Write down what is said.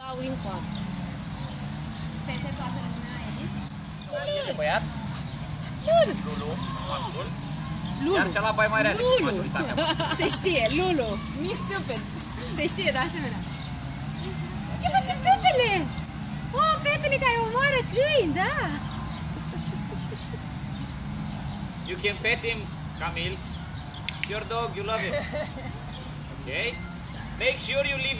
La Lincoln. Fete toată lumea, Edith? E de băiat? Lulu. Lulu, mascul. Lulu. Iar celălalt bai mai rea decât Lulu. majoritatea. Se știe, Lulu. Mi stupid. Se știe de asemenea. Ce face Pepele? Oh, Pepele care omoară câini, da. You can pet him, Camille. Your dog, you love him. Okay? Make sure you leave